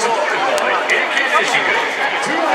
AK レーシング。